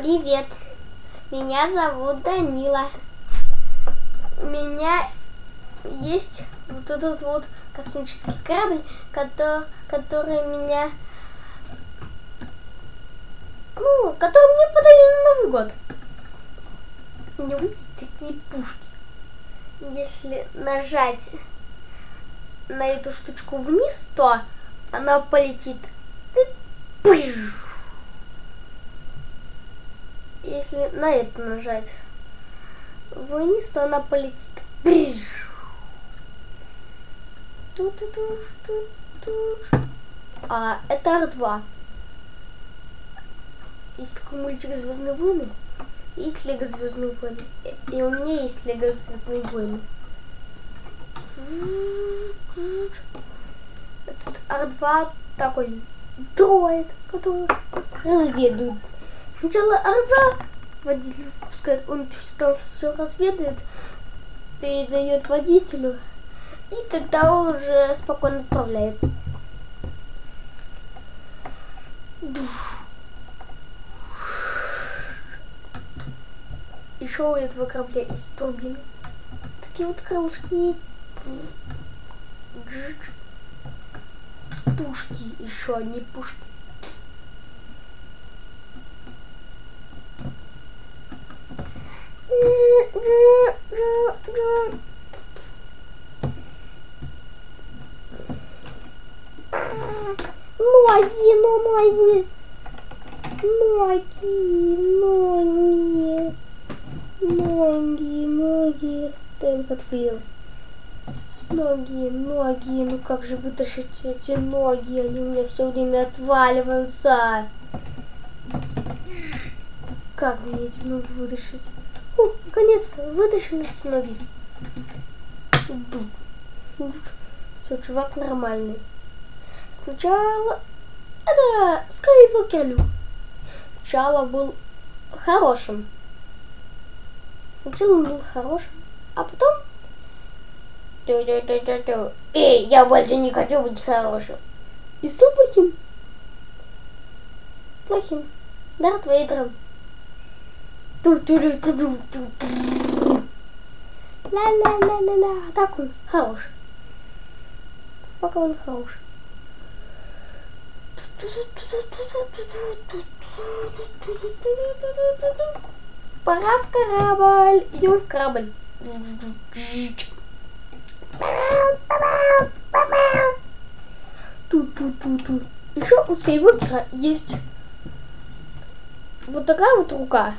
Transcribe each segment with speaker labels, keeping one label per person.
Speaker 1: Привет. Меня зовут Данила. У меня есть вот этот вот космический корабль, который, который меня... Ну, который мне подарили на Новый год. У него есть такие пушки. Если нажать на эту штучку вниз, то она полетит. Если на это нажать вниз, то она полетит. А, это R2. Есть такой мультик Звездные войны. Есть Лего Звездные войны. И у меня есть Лего Звездные войны. Этот R2 такой дроид, который разведывает. Сначала R2 водитель выпускает, он там все разведает, передает водителю, и тогда он уже спокойно отправляется. Еще у этого корабля есть турбины. Такие вот крылышки. Пушки еще, не пушки. Ноги, ноги, ноги, ноги, ноги, ноги. Тем отвалилась. Ноги, ноги, ну как же вытащить эти ноги? Они у меня все время отваливаются. Как мне эти ноги вытащить? О, наконец-то вытащил эти ноги. Все, чувак нормальный. Сначала это Скайвокер Люк. Сначала был хорошим. Сначала он был хорошим, а потом... Эй, я больше не хочу быть хорошим. И стал плохим. Плохим. Дарт Вейдером. Ла-ла-ла-ла-ла. Так он хороший. Пока он хороший. Пора в корабль. Идем в корабль. Тут-тут-тут-тут. Еще у Скайвокера есть вот такая вот рука.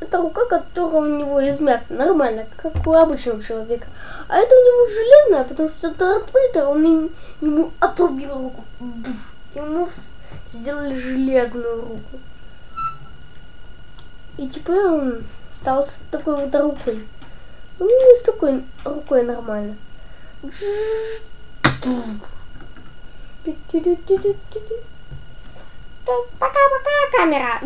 Speaker 1: Это рука, которая у него из мяса, нормально, как у обычного человека. А это у него железная, потому что Дарт Вейдер, он ему отрубил руку. Ему сделали железную руку. И теперь он стал с такой вот рукой. У него с такой рукой нормально. Пока-пока, камера.